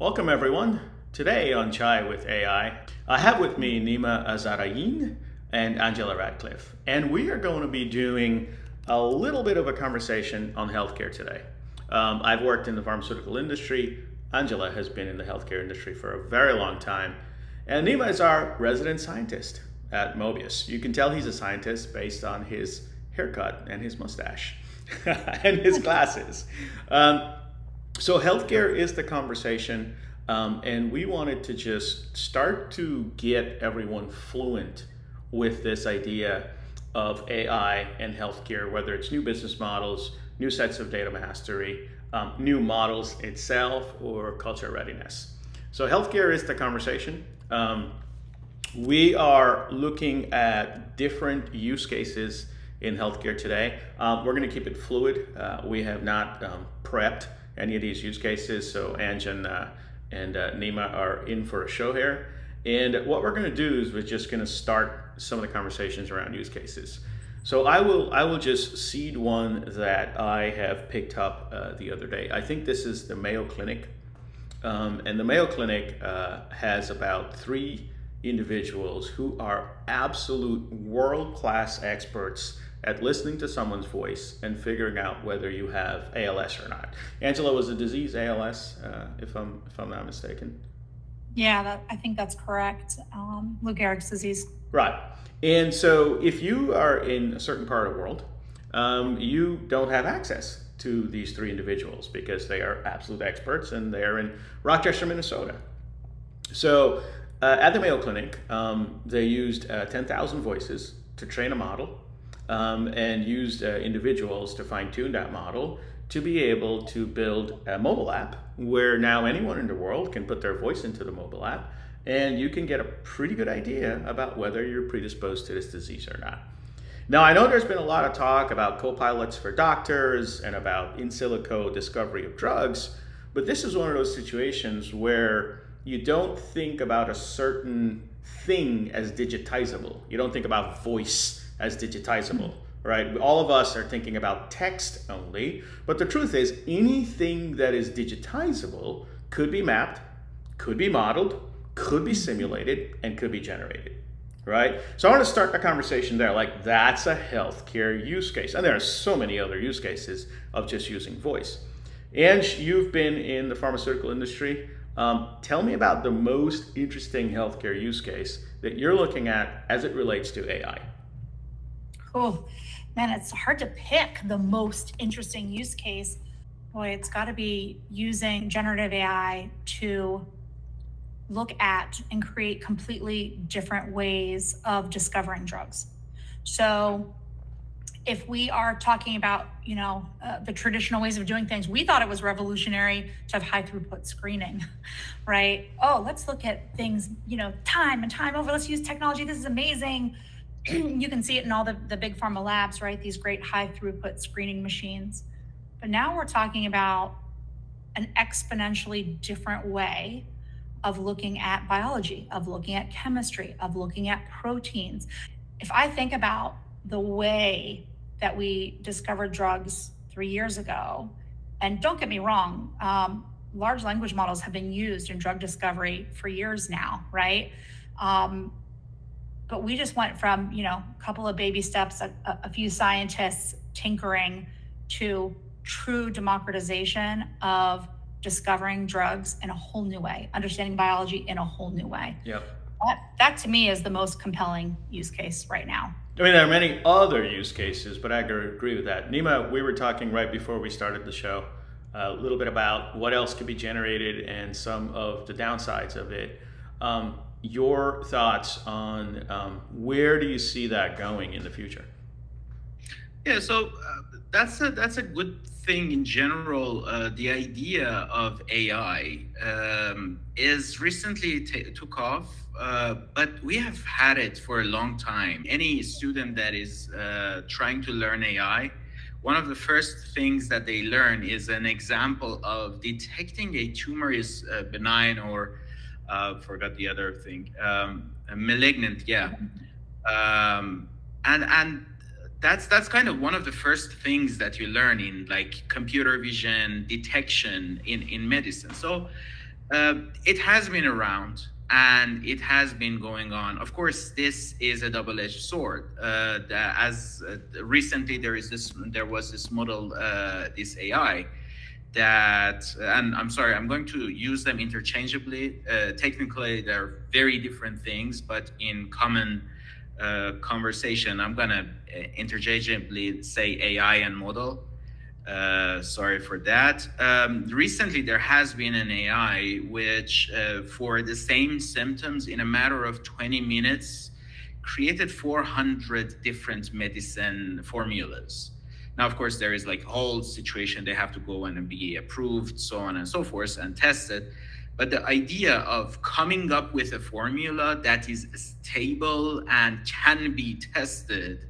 Welcome, everyone. Today on Chai with AI, I have with me Nima Azaraeen and Angela Radcliffe, and we are going to be doing a little bit of a conversation on healthcare today. Um, I've worked in the pharmaceutical industry. Angela has been in the healthcare industry for a very long time. And Nima is our resident scientist at Mobius. You can tell he's a scientist based on his haircut and his mustache and his glasses. Um, so, healthcare is the conversation. Um, and we wanted to just start to get everyone fluent with this idea of AI and healthcare, whether it's new business models, new sets of data mastery, um, new models itself, or culture readiness. So, healthcare is the conversation. Um, we are looking at different use cases in healthcare today. Um, we're going to keep it fluid. Uh, we have not um, prepped any of these use cases, so Anj and, uh, and uh, Nima are in for a show here. And what we're going to do is we're just going to start some of the conversations around use cases. So I will I will just seed one that I have picked up uh, the other day. I think this is the Mayo Clinic, um, and the Mayo Clinic uh, has about three individuals who are absolute world class experts at listening to someone's voice and figuring out whether you have ALS or not. Angela was a disease ALS, uh, if I'm if I'm not mistaken. Yeah, that, I think that's correct. Um, Lou Gehrig's disease. Right. And so if you are in a certain part of the world, um, you don't have access to these three individuals because they are absolute experts and they're in Rochester, Minnesota. So uh, at the Mayo Clinic, um, they used uh, 10,000 voices to train a model um, and used uh, individuals to fine tune that model to be able to build a mobile app where now anyone in the world can put their voice into the mobile app and you can get a pretty good idea about whether you're predisposed to this disease or not. Now, I know there's been a lot of talk about co-pilots for doctors and about in silico discovery of drugs, but this is one of those situations where you don't think about a certain thing as digitizable. You don't think about voice as digitizable right? All of us are thinking about text only, but the truth is anything that is digitizable could be mapped, could be modeled, could be simulated, and could be generated, right? So I want to start the conversation there. Like that's a healthcare use case. And there are so many other use cases of just using voice. And you've been in the pharmaceutical industry. Um, tell me about the most interesting healthcare use case that you're looking at as it relates to AI. Cool man, it's hard to pick the most interesting use case. Boy, it's got to be using generative AI to look at and create completely different ways of discovering drugs. So, if we are talking about, you know, uh, the traditional ways of doing things, we thought it was revolutionary to have high throughput screening, right? Oh, let's look at things, you know, time and time over. Let's use technology. This is amazing you can see it in all the, the big pharma labs, right? These great high throughput screening machines. But now we're talking about an exponentially different way of looking at biology, of looking at chemistry, of looking at proteins. If I think about the way that we discovered drugs three years ago, and don't get me wrong, um, large language models have been used in drug discovery for years now, right? Um, but we just went from you know a couple of baby steps a, a few scientists tinkering to true democratization of discovering drugs in a whole new way understanding biology in a whole new way yep that, that to me is the most compelling use case right now I mean, there are many other use cases, but I agree with that. Nima, we were talking right before we started the show a little bit about what else could be generated and some of the downsides of it. Um, your thoughts on um, where do you see that going in the future? Yeah, so uh, that's a that's a good thing in general. Uh, the idea of AI um, is recently took off, uh, but we have had it for a long time. Any student that is uh, trying to learn AI, one of the first things that they learn is an example of detecting a tumor is uh, benign or uh, forgot the other thing. Um, malignant, yeah. Um, and and that's that's kind of one of the first things that you learn in like computer vision detection in in medicine. So uh, it has been around and it has been going on. Of course, this is a double-edged sword. Uh, as uh, recently there is this, there was this model, uh, this AI, that, and I'm sorry, I'm going to use them interchangeably. Uh, technically, they're very different things, but in common uh, conversation, I'm gonna uh, interchangeably say AI and model. Uh, sorry for that. Um, recently, there has been an AI which, uh, for the same symptoms, in a matter of 20 minutes, created 400 different medicine formulas. Now, of course, there is like whole situation they have to go and be approved, so on and so forth, and tested. But the idea of coming up with a formula that is stable and can be tested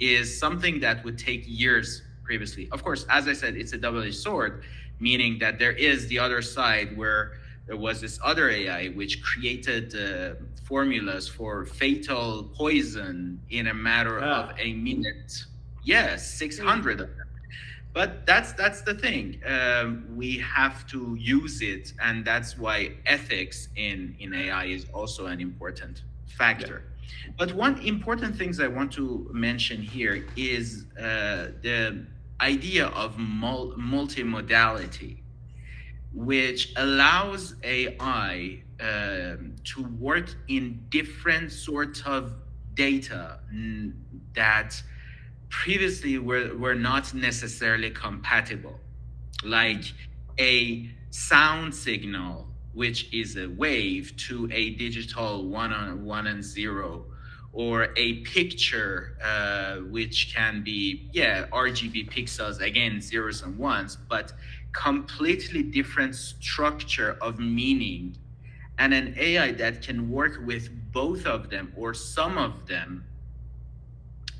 is something that would take years previously. Of course, as I said, it's a double edged sword, meaning that there is the other side where there was this other AI which created uh, formulas for fatal poison in a matter ah. of a minute. Yes, 600 of them. But that's that's the thing. Um, we have to use it and that's why ethics in in ai is also an important factor. Yeah. but one important things i want to mention here is uh, the idea of mul- multimodality which allows ai um, to work in different sorts of data that previously were, were not necessarily compatible, like a sound signal, which is a wave, to a digital one on one and zero, or a picture, uh, which can be, yeah, RGB pixels, again, zeros and ones, but completely different structure of meaning. And an AI that can work with both of them or some of them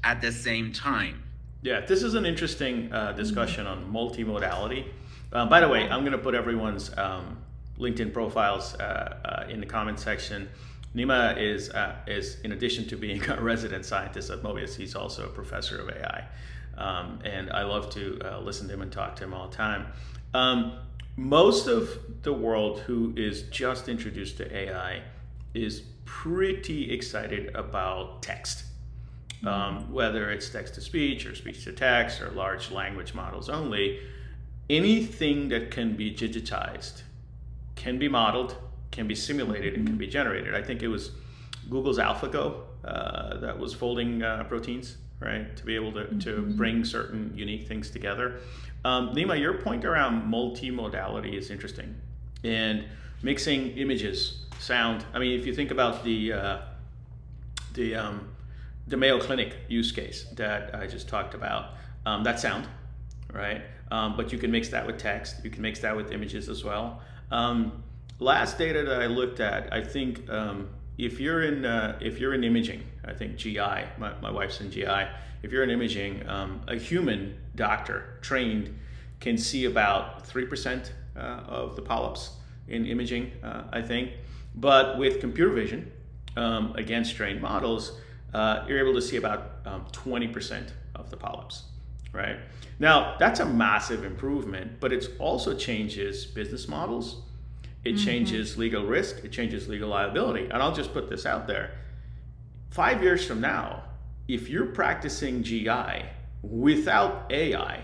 at the same time. Yeah, this is an interesting uh, discussion on multimodality. Uh, by the way, I'm going to put everyone's um, LinkedIn profiles uh, uh, in the comment section. Nima is uh, is in addition to being a resident scientist at Mobius, he's also a professor of AI, um, and I love to uh, listen to him and talk to him all the time. Um, most of the world who is just introduced to AI is pretty excited about text um, whether it's text to speech or speech to text or large language models only, anything that can be digitized can be modeled, can be simulated, and can be generated. I think it was Google's AlphaGo uh, that was folding uh, proteins, right, to be able to, to mm-hmm. bring certain unique things together. Um, Nima, your point around multimodality is interesting. And mixing images, sound. I mean, if you think about the, uh, the um, the Mayo Clinic use case that I just talked about, um, that's sound, right? Um, but you can mix that with text. You can mix that with images as well. Um, last data that I looked at, I think um, if you're in uh, if you're in imaging, I think GI, my, my wife's in GI. If you're in imaging, um, a human doctor trained can see about three percent uh, of the polyps in imaging, uh, I think. But with computer vision um, against trained models, uh, you're able to see about 20% um, of the polyps, right? Now, that's a massive improvement, but it also changes business models. It mm-hmm. changes legal risk. It changes legal liability. And I'll just put this out there. Five years from now, if you're practicing GI without AI,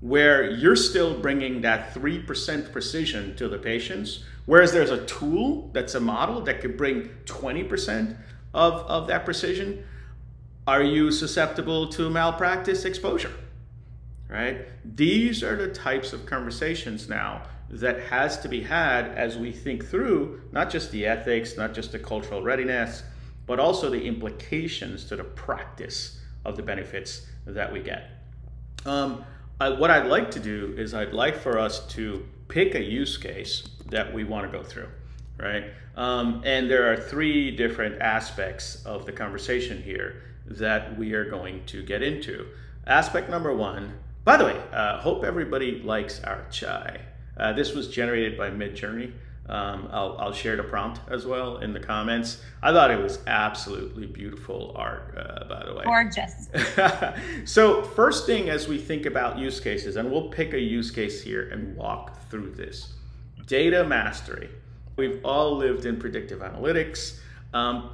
where you're still bringing that 3% precision to the patients, whereas there's a tool that's a model that could bring 20%, of, of that precision, are you susceptible to malpractice exposure? Right? These are the types of conversations now that has to be had as we think through not just the ethics, not just the cultural readiness, but also the implications to the practice of the benefits that we get. Um, I, what I'd like to do is I'd like for us to pick a use case that we want to go through right? Um, and there are three different aspects of the conversation here that we are going to get into. Aspect number one, by the way, uh, hope everybody likes our chai. Uh, this was generated by Midjourney. Um, I'll, I'll share the prompt as well in the comments. I thought it was absolutely beautiful art, uh, by the way. Gorgeous. so, first thing as we think about use cases, and we'll pick a use case here and walk through this data mastery. We've all lived in predictive analytics, um,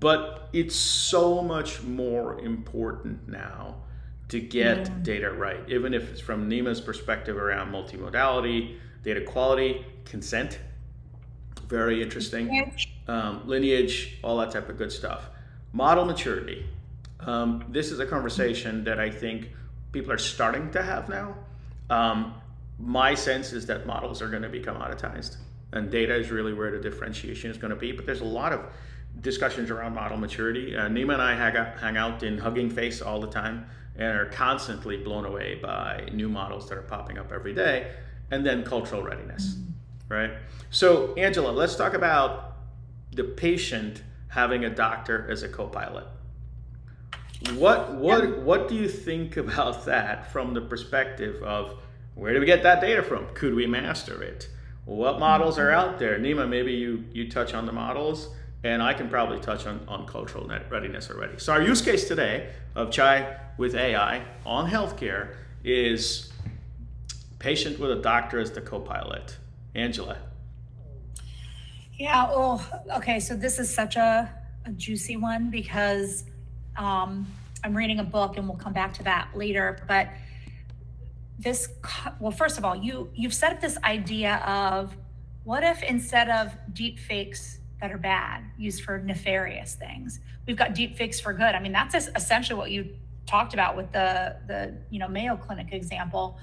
but it's so much more important now to get mm. data right, even if it's from Nima's perspective around multimodality, data quality, consent very interesting. Um, lineage, all that type of good stuff. Model maturity. Um, this is a conversation that I think people are starting to have now. Um, my sense is that models are going to be commoditized, and data is really where the differentiation is going to be. But there's a lot of discussions around model maturity. Uh, Nima and I hang out, hang out in Hugging Face all the time and are constantly blown away by new models that are popping up every day, and then cultural readiness. Mm-hmm right? So, Angela, let's talk about the patient having a doctor as a co-pilot. What what yeah. what do you think about that from the perspective of where do we get that data from? Could we master it? What models are out there? Nima, maybe you you touch on the models, and I can probably touch on, on cultural readiness already. So our use case today of Chai with AI on healthcare is patient with a doctor as the co-pilot. Angela. Yeah, well, okay, so this is such a, a juicy one because um, I'm reading a book and we'll come back to that later. But this, well, first of all, you you've set up this idea of what if instead of deep fakes that are bad, used for nefarious things, we've got deep fakes for good. I mean, that's essentially what you talked about with the the you know Mayo Clinic example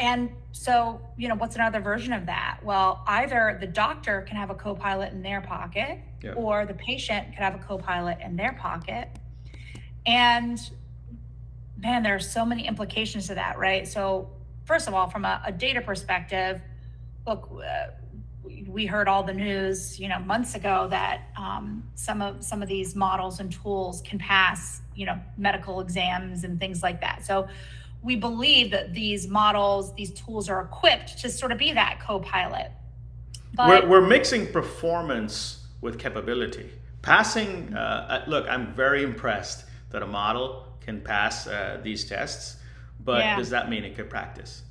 and so, you know, what's another version of that? Well, either the doctor can have a co pilot in their pocket, yeah. or the patient could have a co pilot in their pocket. And man, there are so many implications to that, right? So, first of all, from a, a data perspective, look, uh, we heard all the news, you know, months ago that um, some of some of these models and tools can pass, you know, medical exams and things like that. So we believe that these models, these tools are equipped to sort of be that co-pilot. But we're, we're mixing performance with capability. Passing, uh, uh, look, I'm very impressed that a model can pass uh, these tests, but yeah. does that mean it could practice?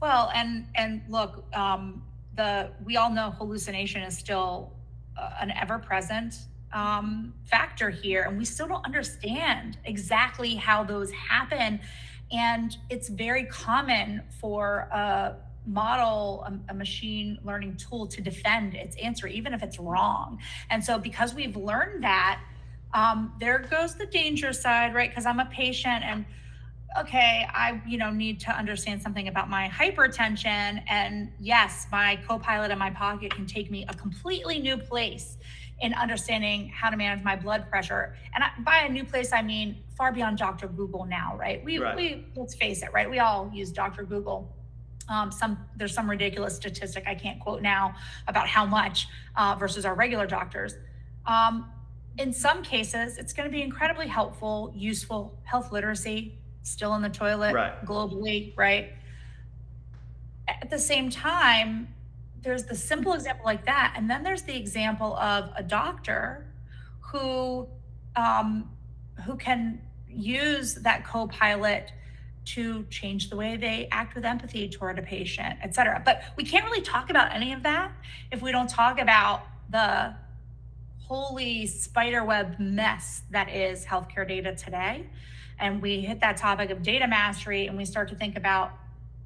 Well, and and look, um, the we all know hallucination is still uh, an ever-present um, factor here, and we still don't understand exactly how those happen. And it's very common for a model, a, a, machine learning tool to defend its answer, even if it's wrong. And so, because we've learned that, um, there goes the danger side, right? Because I'm a patient and okay, I you know need to understand something about my hypertension, and yes, my co-pilot in my pocket can take me a completely new place in understanding how to manage my blood pressure. And I, by a new place, I mean far beyond Dr. Google now, right? We, right. we let's face it, right? We all use Dr. Google. Um, some there's some ridiculous statistic I can't quote now about how much uh, versus our regular doctors. Um, in some cases, it's going to be incredibly helpful, useful. Health literacy still in the toilet right. globally, right? At the same time, there's the simple example like that and then there's the example of a doctor who um, who can use that co-pilot to change the way they act with empathy toward a patient et cetera but we can't really talk about any of that if we don't talk about the holy spiderweb mess that is healthcare data today and we hit that topic of data mastery and we start to think about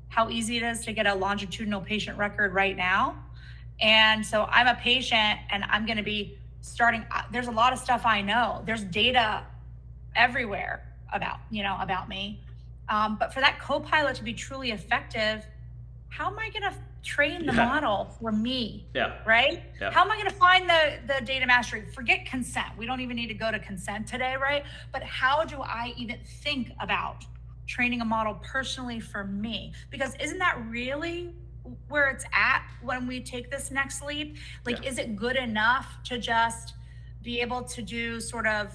how easy it is to get a longitudinal patient record right now. And so I'm a patient and I'm going to be starting uh, there's a lot of stuff I know. There's data everywhere about, you know, about me. Um, but for that co-pilot to be truly effective, how am I going to train the yeah. model for me? Yeah. Right? Yeah. How am I going to find the the data mastery? Forget consent. We don't even need to go to consent today, right? But how do I even think about training a model personally for me because isn't that really where it's at when we take this next leap like yeah. is it good enough to just be able to do sort of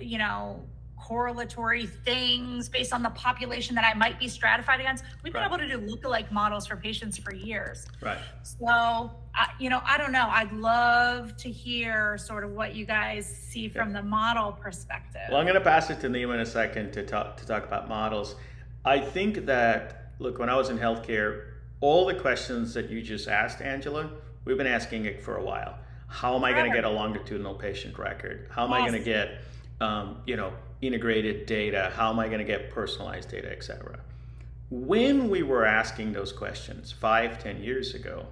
you know correlatory things based on the population that I might be stratified against. We've been Right. able to do lookalike models for patients for years. Right. So, uh, you know, I don't know. I'd love to hear sort of what you guys see from the model perspective. Well, I'm going to pass it to Nima in a second to talk to talk about models. I think that look, when I was in healthcare, all the questions that you just asked, Angela, we've been asking it for a while. How am I going to get a longitudinal patient record? How am I going to get, um, you know, integrated data? How am I going to get personalized data, et cetera? When we were asking those questions five, ten years ago,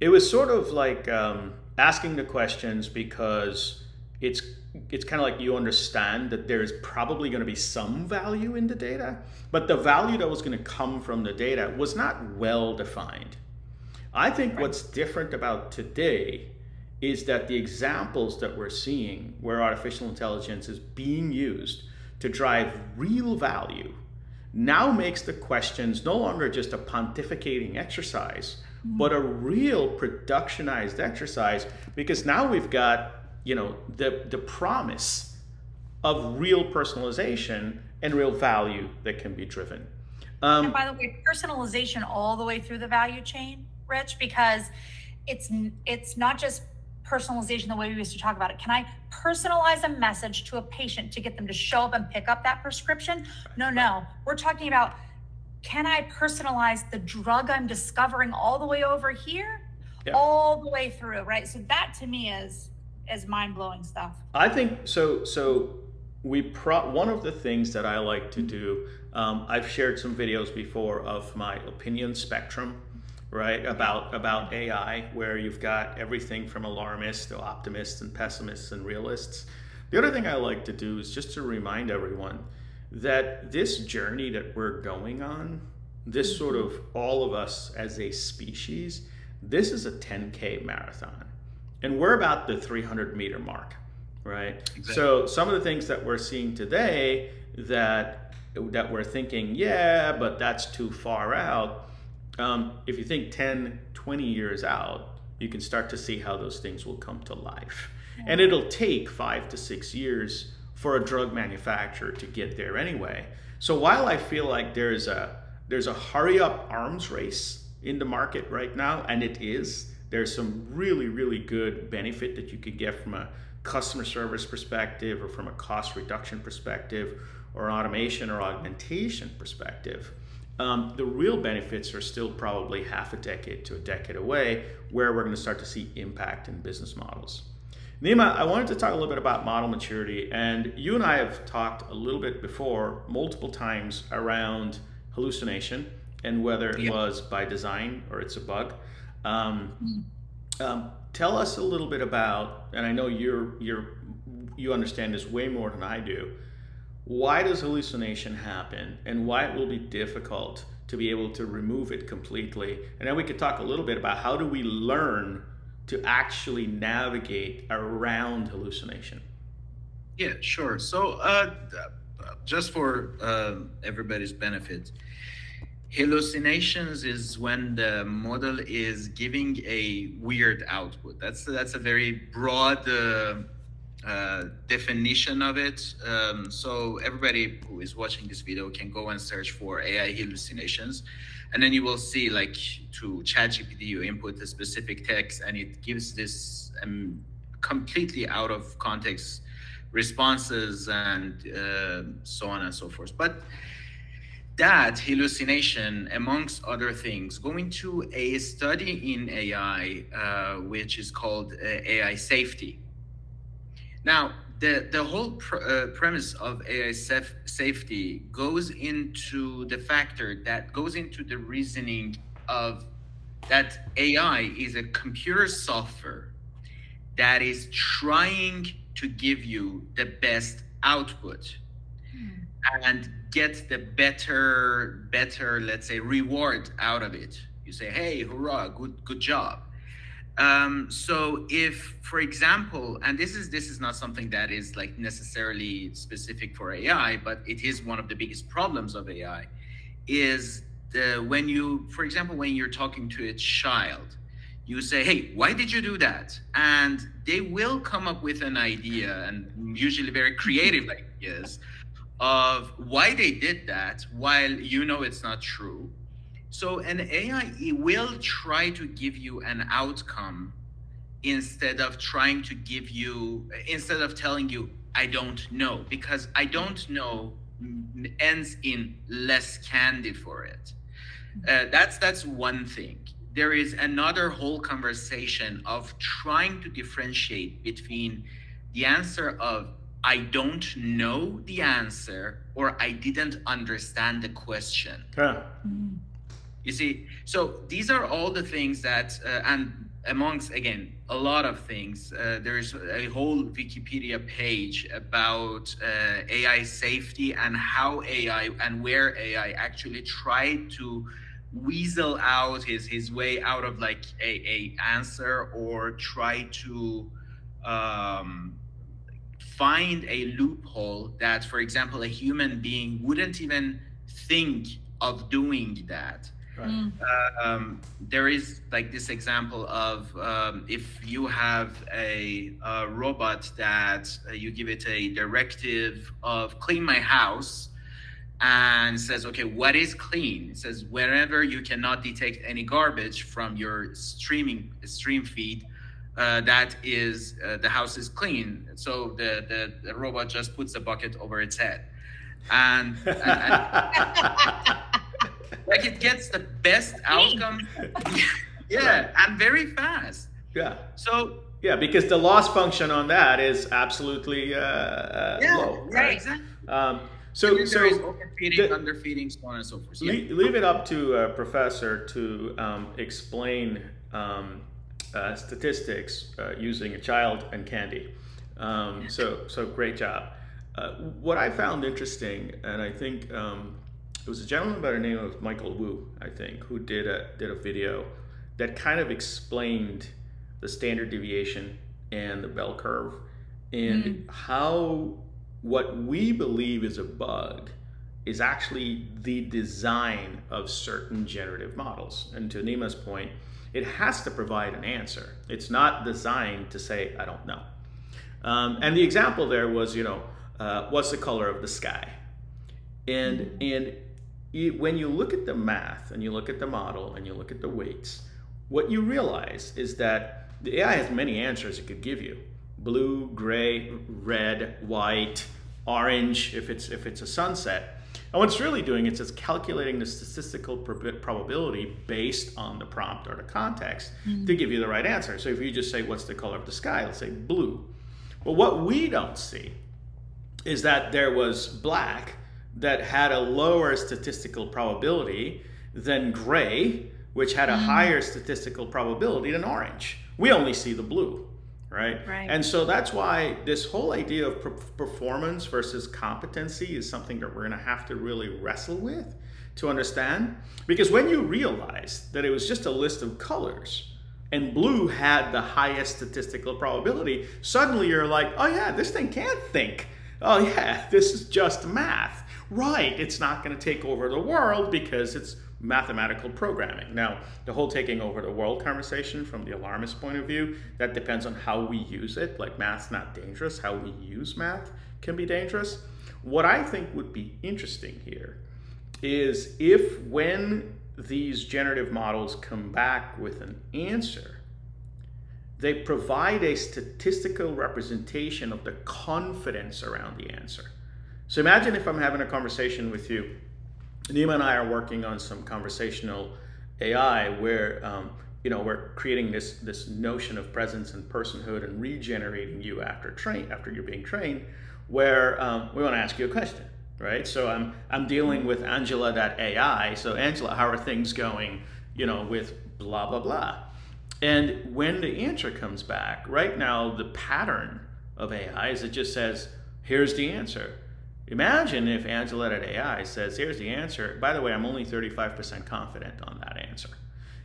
it was sort of like um, asking the questions because it's it's kind of like you understand that there's probably going to be some value in the data, but the value that was going to come from the data was not well defined. I think Right. what's different about today is that the examples that we're seeing where artificial intelligence is being used to drive real value now makes the questions no longer just a pontificating exercise, but a real productionized exercise because now we've got, you know, the the promise of real personalization and real value that can be driven. and Um, by the way, personalization all the way through the value chain, Rich, because it's it's not just personalization the way we used to talk about it. Can I personalize a message to a patient to get them to show up and pick up that prescription? No, no. We're talking about can I personalize the drug I'm discovering all the way over here, Yeah. all the way through, right? So that to me is is mind blowing stuff. I think so. So we pro. One of the things that I like to do. Um, I've shared some videos before of my opinion spectrum, right? About about AI, where you've got everything from alarmists to optimists and pessimists and realists. The other thing I like to do is just to remind everyone that this journey that we're going on, this sort of all of us as a species, this is a 10K marathon. And we're about the 300 meter mark, right? Exactly. So some of the things that we're seeing today that that we're thinking, yeah, but that's too far out. Um, if you think 10, 20 years out, you can start to see how those things will come to life. And it'll take five to six years for a drug manufacturer to get there anyway. So while I feel like there's a there's a hurry up arms race in the market right now, and it is, there's some really, really good benefit that you could get from a customer service perspective or from a cost reduction perspective or automation or augmentation perspective. Um, the real benefits are still probably half a decade to a decade away, where we're going to start to see impact in business models. Nima, I wanted to talk a little bit about model maturity, and you and I have talked a little bit before, multiple times, around hallucination and whether it Yeah. was by design or it's a bug. Um, um, tell us a little bit about, and I know you're you're you understand this way more than I do. Why does hallucination happen, and why it will be difficult to be able to remove it completely? And then we could talk a little bit about how do we learn to actually navigate around hallucination. Yeah, sure. So, uh, just for uh, everybody's benefit, hallucinations is when the model is giving a weird output. That's that's a very broad uh, uh, definition of it. Um, so everybody who is watching this video can go and search for AI hallucinations, and then you will see like to ChatGPT you input a specific text and it gives this um, completely out of context responses and uh, so on and so forth. But that hallucination, amongst other things, going to a study in AI, uh, which is called uh, AI safety. Now, the, the whole pr- uh, premise of AI saf- safety goes into the factor that goes into the reasoning of that AI is a computer software that is trying to give you the best output and get the better better let's say reward out of it. You say hey hurrah good good job um, so if for example and this is this is not something that is like necessarily specific for ai but it is one of the biggest problems of ai is the when you for example when you're talking to a child you say, hey, why did you do that? And they will come up with an idea, and usually very creative ideas, of why they did that while you know it's not true. So an AI will try to give you an outcome instead of trying to give you, instead of telling you, I don't know, because I don't know ends in less candy for it. Uh, that's that's one thing. There is another whole conversation of trying to differentiate between the answer of I don't know the answer or I didn't understand the question. Huh. You see, so these are all the things that, uh, and amongst again a lot of things, uh, there's a whole Wikipedia page about uh, AI safety and how AI and where AI actually tried to weasel out his his way out of like a, a answer or try to um, find a loophole that, for example, a human being wouldn't even think of doing that. Right. Um, there is like this example of um, if you have a, a robot that uh, you give it a directive of clean my house and says, okay, what is clean? It says wherever you cannot detect any garbage from your streaming stream feed, uh, that is uh, the house is clean. So the, the, the robot just puts a bucket over its head, and, and, and like it gets the best outcome. yeah, and very fast. Yeah. So yeah, because the loss function on that is absolutely uh, uh, yeah, low. Right. Exactly. Um, so, so overfitting, the, underfitting, so on and so forth. So yeah. leave, it up to a professor to um, explain um, uh, statistics uh, using a child and candy. Um, so, so great job. Uh, what I found interesting, and I think um, it was a gentleman by the name of Michael Wu, I think, who did a did a video that kind of explained the standard deviation and the bell curve and mm. how what we believe is a bug is actually the design of certain generative models. And to Nima's point, it has to provide an answer. It's not designed to say, I don't know. Um, and the example there was, you know, uh, what's the color of the sky? And, mm. When you look at the math and you look at the model and you look at the weights, what you realize is that the AI has many answers it could give you. Blue, gray, red, white, orange, if it's, if it's a sunset. And what it's really doing is it's calculating the statistical probability based on the prompt or the context mm-hmm. to give you the right answer. So if you just say, what's the color of the sky? Let's say blue. But what we don't see is that there was black that had a lower statistical probability than gray, which had a mm. higher statistical probability than orange. We only see the blue, right? right. And so that's why this whole idea of performance versus competency is something that we're going to have to really wrestle with to understand. Because when you realize that it was just a list of colors and blue had the highest statistical probability, suddenly you're like, oh yeah, this thing can't think. Oh yeah, this is just math right, it's not going to take over the world because it's mathematical programming. Now, the whole taking over the world conversation from the alarmist point of view, that depends on how we use it. Like math's not dangerous, how we use math can be dangerous. What I think would be interesting here is if when these generative models come back with an answer, they provide a statistical representation of the confidence around the answer. So imagine if I'm having a conversation with you. Nima and I are working on some conversational AI where um, you know we're creating this this notion of presence and personhood and regenerating you after train after you're being trained. Where um, we want to ask you a question, right? So I'm I'm dealing with Angela.ai. So Angela, how are things going? You know, with blah blah blah. And when the answer comes back, right now the pattern of AI is it just says, "Here's the answer." Imagine if Angela.ai says, here's the answer. By the way, I'm only 35% confident on that answer.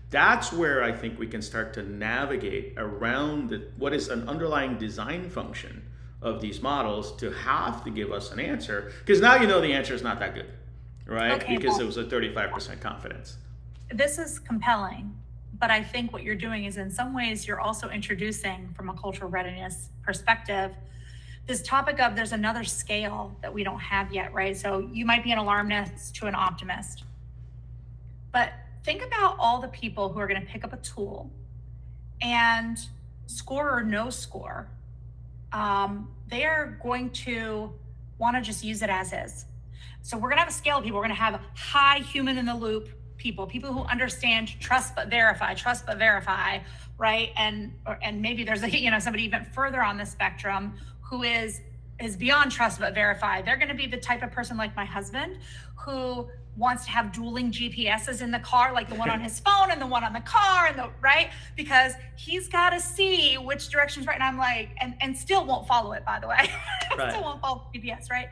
That's where I think we can start to navigate around the, what is an underlying design function of these models to have to give us an answer. Because now you know the answer is not that good, right? Okay, because well, it was a 35% confidence. This is compelling but I think what you're doing is in some ways you're also introducing from a cultural readiness perspective this topic of there's another scale that we don't have yet, right? So you might be an alarmist to an optimist. But think about all the people who are going to pick up a tool and score or no score. Um, they are going to want to just use it as is. So we're going to have a scale of people. We're going to have high human in the loop people, people who understand trust but verify, trust but verify, right? And or, and maybe there's a you know somebody even further on the spectrum who is is beyond trust but verify. They're going to be the type of person like my husband who wants to have dueling GPSs in the car, like the one on his phone and the one on the car, and the right because he's got to see which direction's right. And I'm like, and and still won't follow it, by the way. Right. still won't follow GPS, right?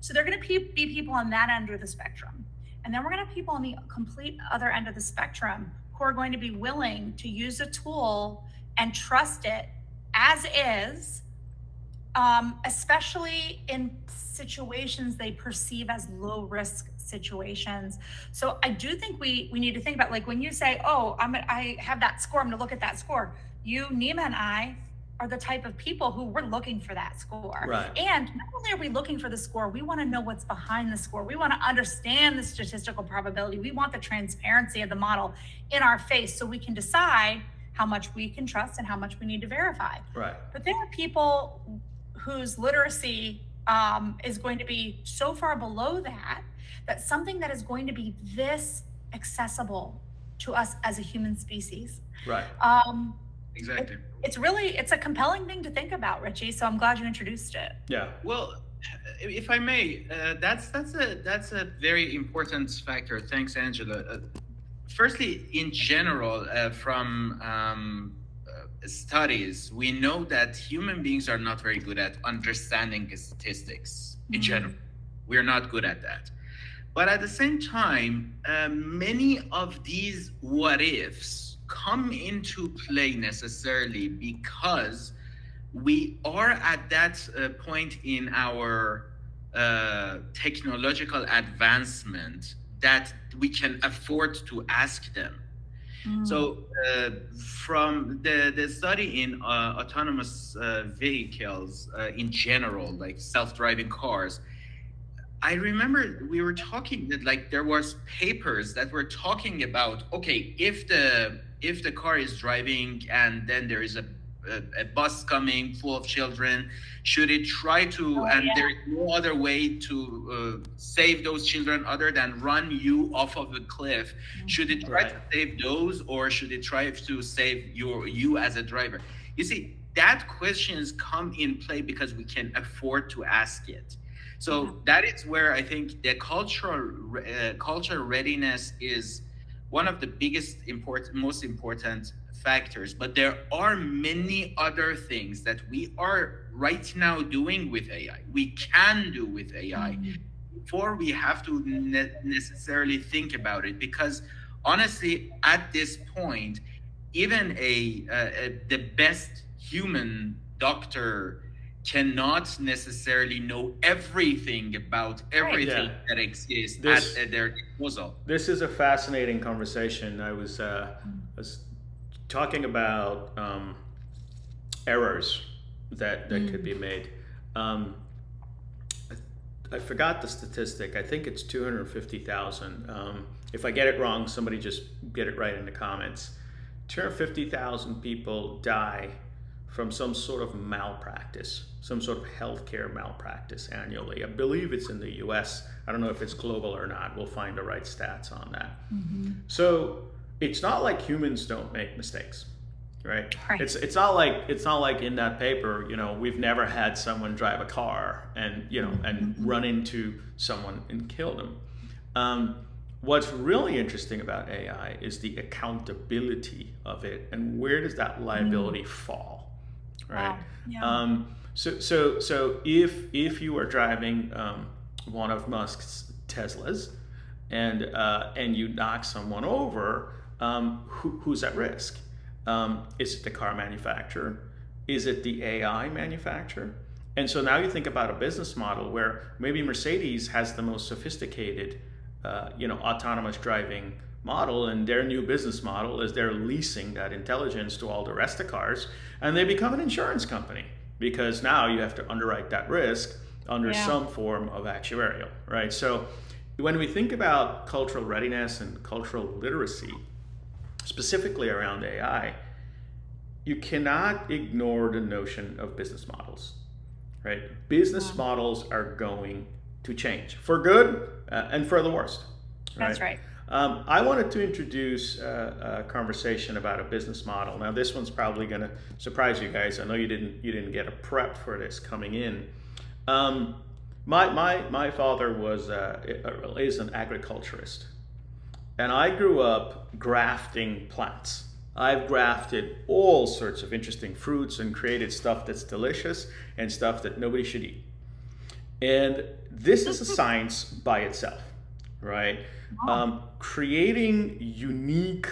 So they're going to be people on that end of the spectrum, and then we're going to have people on the complete other end of the spectrum who are going to be willing to use a tool and trust it as is um, especially in situations they perceive as low risk situations. So I do think we we need to think about like when you say, "Oh, I'm I have that score. I'm going to look at that score." You, Nima, and I are the type of people who we're looking for that score. Right. And not only are we looking for the score, we want to know what's behind the score. We want to understand the statistical probability. We want the transparency of the model in our face so we can decide how much we can trust and how much we need to verify. Right. But there are people whose literacy um, is going to be so far below that that something that is going to be this accessible to us as a human species. Right. Um, exactly. it, it's really it's a compelling thing to think about richie so i'm glad you introduced it. Yeah. Well if i may uh, that's that's a that's a very important factor. Thanks angela. Uh, firstly in general uh, from um, studies, we know that human beings are not very good at understanding statistics in mm-hmm. general. We're not good at that. But at the same time, uh, many of these what ifs come into play necessarily because we are at that uh, point in our uh, technological advancement that we can afford to ask them so uh, from the, the study in uh, autonomous uh, vehicles uh, in general, like self-driving cars, I remember we were talking that like there was papers that were talking about okay if the if the car is driving and then there is a a, a, bus coming full of children should it try to oh, and yeah. there's no other way to uh, save those children other than run you off of a cliff mm-hmm. should it try right. to save those or should it try to save your you as a driver you see that questions come in play because we can afford to ask it so mm-hmm. that is where i think the cultural uh, cultural readiness is one of the biggest important most important factors, but there are many other things that we are right now doing with AI. We can do with AI mm-hmm. before we have to ne- necessarily think about it. Because honestly, at this point, even a, a the best human doctor cannot necessarily know everything about everything yeah. that exists this, at, their disposal. This is a fascinating conversation. I was, uh, was talking about um, errors that that mm. could be mm. made. Um, I, I, forgot the statistic. I think it's two hundred fifty thousand. Um, if I get it wrong, somebody just get it right in the comments. Two hundred fifty thousand people die from some sort of malpractice, some sort of healthcare malpractice annually. I believe it's in the U.S. I don't know if it's global or not. We'll find the right stats on that. Mm-hmm. So it's not like humans don't make mistakes right? right? It's it's not like it's not like in that paper, you know, we've never had someone drive a car and you know and mm-hmm. run into someone and kill them. Um, what's really interesting about AI is the accountability of it and where does that liability mm. fall, right? Wow. Yeah. Um, so so so if if you are driving um, one of Musk's Teslas and uh, and you knock someone over um, who, who's at risk? Um, is it the car manufacturer? Is it the AI manufacturer? And so now you think about a business model where maybe Mercedes has the most sophisticated, uh, you know, autonomous driving model, and their new business model is they're leasing that intelligence to all the rest of cars, and they become an insurance company because now you have to underwrite that risk under yeah. some form of actuarial, right? So when we think about cultural readiness and cultural literacy, specifically around AI, you cannot ignore the notion of business models, right? Business yeah. models are going to change for good uh, and for the worst. Right? That's right. Um, I wanted to introduce uh, a conversation about a business model. Now, this one's probably going to surprise you guys. I know you didn't you didn't get a prep for this coming in. Um, my my my father was uh, is an agriculturist, and I grew up grafting plants. I've grafted all sorts of interesting fruits and created stuff that's delicious and stuff that nobody should eat. And this is a science by itself, right? Um, creating unique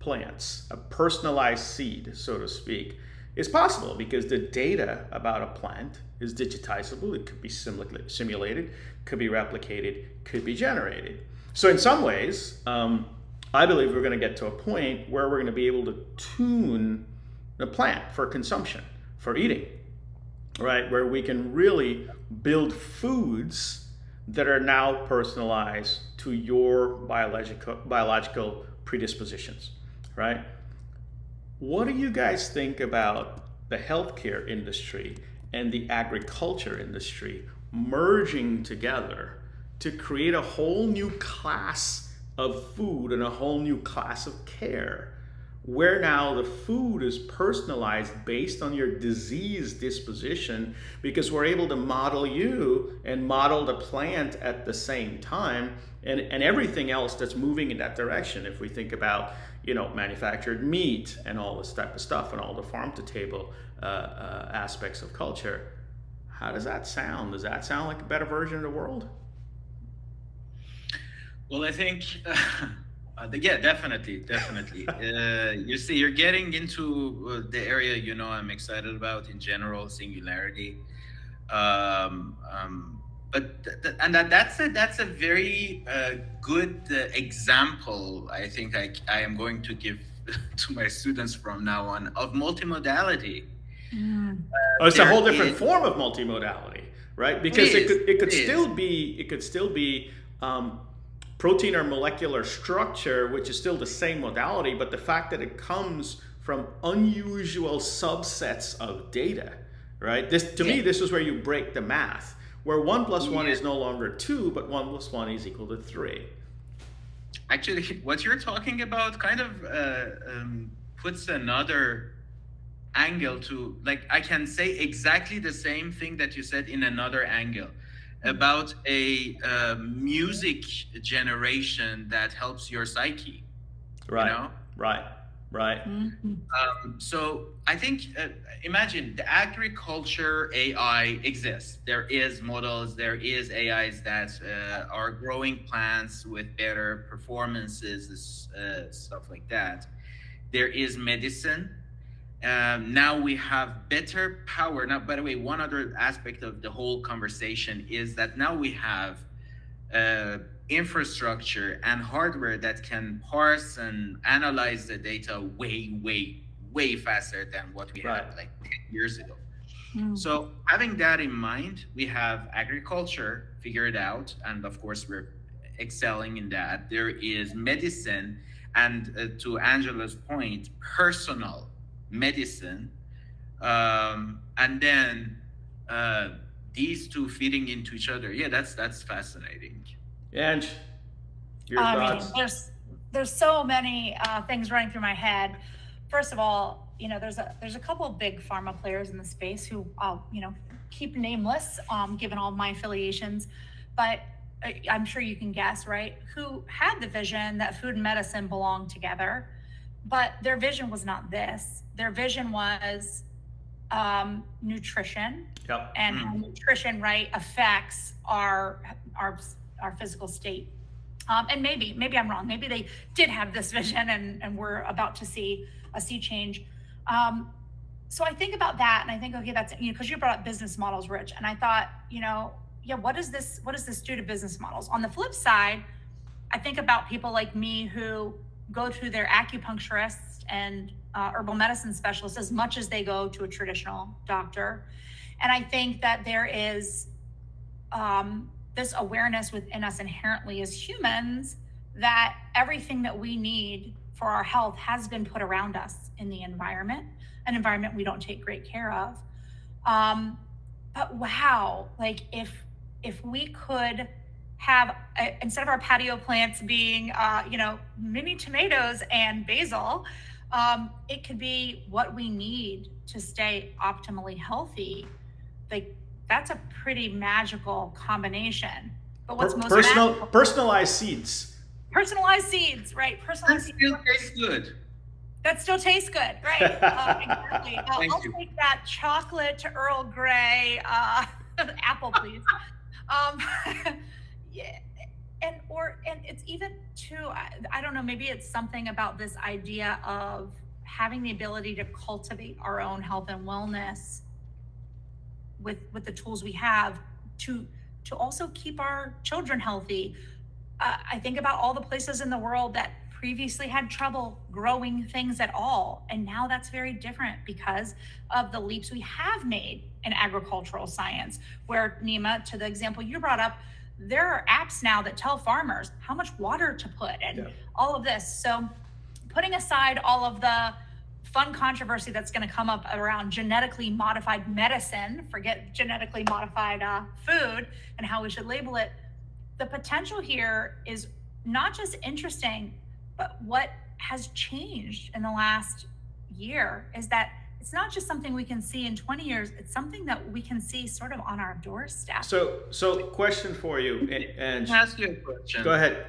plants, a personalized seed, so to speak, is possible because the data about a plant is digitizable. It could be simulated, could be replicated, could be generated. So in some ways, um, I believe we're going to get to a point where we're going to be able to tune the plant for consumption, for eating, right? Where we can really build foods that are now personalized to your biological biological predispositions, right? What do you guys think about the healthcare industry and the agriculture industry merging together to create a whole new class of food and a whole new class of care? where now the food is personalized based on your disease disposition because we're able to model you and model the plant at the same time and, and everything else that's moving in that direction if we think about you know manufactured meat and all this type of stuff and all the farm to table uh, uh, aspects of culture how does that sound does that sound like a better version of the world well i think uh, yeah, definitely, definitely. uh, you see, you're getting into uh, the area you know I'm excited about in general, singularity. Um, um, but th- th- and that, that's a that's a very uh, good uh, example. I think I I am going to give to my students from now on of multimodality. Mm. oh, it's a whole different is, form of multimodality, right? Because it, it could it could it still is. be it could still be um, protein or molecular structure, which is still the same modality, but the fact that it comes from unusual subsets of data, right? This to yeah. me, this is where you break the math, where one plus one yeah. is no longer two, but one plus one is equal to three. Actually, what you're talking about kind of uh, um, puts another angle to like I can say exactly the same thing that you said in another angle about a uh, music generation that helps your psyche. Right. You know? Right. Right. Mm-hmm. Um, so I think, uh, imagine the agriculture AI exists. There is models, there is AIs that uh, are growing plants with better performances, uh, stuff like that. There is medicine um, now we have better power. Now, by the way, one other aspect of the whole conversation is that now we have uh, infrastructure and hardware that can parse and analyze the data way, way, way faster than what we right. had like 10 years ago. Mm. So, having that in mind, we have agriculture figured out, and of course, we're excelling in that. There is medicine, and uh, to Angela's point, personal medicine, um, and then uh, these two feeding into each other. Yeah, that's that's fascinating. And your I thoughts? Mean, there's there's so many uh, things running through my head. First of all, you know, there's a there's a couple of big pharma players in the space who I'll you know keep nameless, um, given all my affiliations, but uh, I'm sure you can guess, right? Who had the vision that food and medicine belong together, but their vision was not this their vision was um, nutrition yep. and mm. nutrition right affects our our our physical state. Um, and maybe maybe i'm wrong. Maybe they did have this vision and and we're about to see a sea change. Um, so i think about that and i think okay that's you know because you brought up business models rich and i thought you know yeah what does this what does this do to business models? On the flip side I think about people like me who go to their acupuncturist and uh, herbal medicine specialists as much as they go to a traditional doctor. And I think that there is um, this awareness within us inherently as humans that everything that we need for our health has been put around us in the environment, an environment we don't take great care of. Um, but wow, like if if we could have uh, instead of our patio plants being uh, you know mini tomatoes and basil um, it could be what we need to stay optimally healthy like that's a pretty magical combination. But what's per- most personal magical, personalized seeds. Personalized seeds right. Personalized that still tastes good. That still tastes good right. Uh, exactly. I'll, I'll take that chocolate to earl grey uh, apple please. Um, yeah and or and it's even too I, I don't know maybe it's something about this idea of having the ability to cultivate our own health and wellness with with the tools we have to to also keep our children healthy uh, i think about all the places in the world that previously had trouble growing things at all and now that's very different because of the leaps we have made in agricultural science where nima to the example you brought up there are apps now that tell farmers how much water to put and yeah. all of this. So, putting aside all of the fun controversy that's going to come up around genetically modified medicine, forget genetically modified uh, food and how we should label it, the potential here is not just interesting, but what has changed in the last year is that it's not just something we can see in 20 years it's something that we can see sort of on our doorstep. So so question for you and ask you a question? Go ahead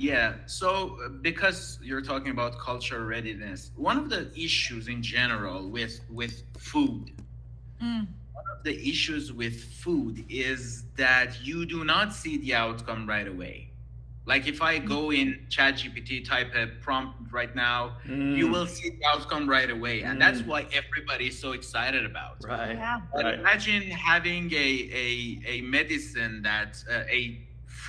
yeah so uh, because you're talking about cultural readiness one of the issues in general with with food mm. one of the issues with food is that you do not see the outcome right away like if I go in ChatGPT, type a prompt right now, mm. you will see the outcome right away, and mm. that's why everybody's so excited about. Right. Yeah. Right. Imagine having a a a medicine that uh, a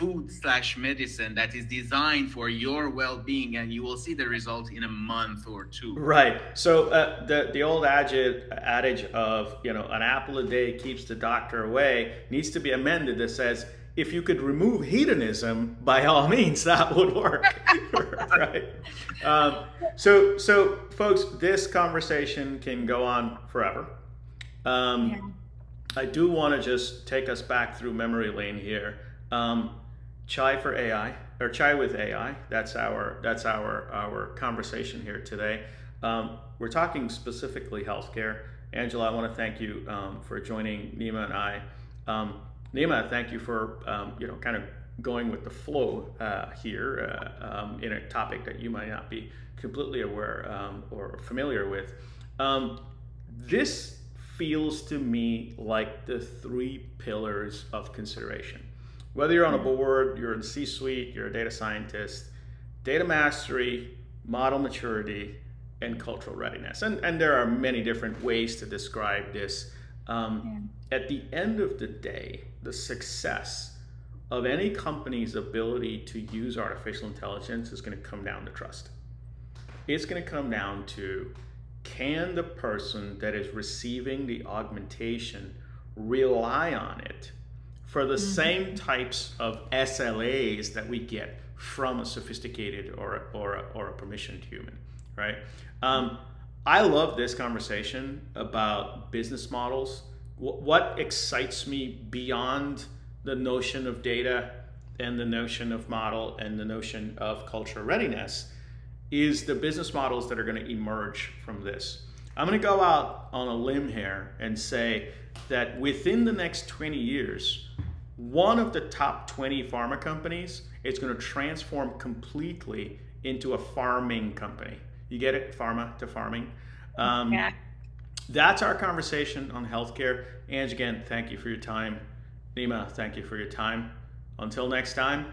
food slash medicine that is designed for your well-being and you will see the result in a month or two right so uh, the the old adage adage of you know an apple a day keeps the doctor away needs to be amended that says if you could remove hedonism, by all means, that would work, right? Um, so, so folks, this conversation can go on forever. Um, yeah. I do want to just take us back through memory lane here. Um, chai for AI or chai with AI. That's our that's our our conversation here today. Um, we're talking specifically healthcare. Angela, I want to thank you um, for joining Nima and I. Um, Nima, thank you for um, you know kind of going with the flow uh, here uh, um, in a topic that you might not be completely aware um, or familiar with. This feels to me like the three pillars of consideration. Whether you're on a board, you're in C-suite, you're a data scientist, data mastery, model maturity, and cultural readiness. And, and there are many different ways to describe this. Um, yeah. At the end of the day, the success of any company's ability to use artificial intelligence is going to come down to trust. It's going to come down to can the person that is receiving the augmentation rely on it for the mm-hmm. same types of SLAs that we get from a sophisticated or, or, a, or a permissioned human, right? Um, I love this conversation about business models what excites me beyond the notion of data and the notion of model and the notion of cultural readiness is the business models that are going to emerge from this. I'm going to go out on a limb here and say that within the next 20 years, one of the top 20 pharma companies is going to transform completely into a farming company. You get it? Pharma to farming. Um, yeah that's our conversation on healthcare. And again, thank you for your time. Nima, thank you for your time. Until next time.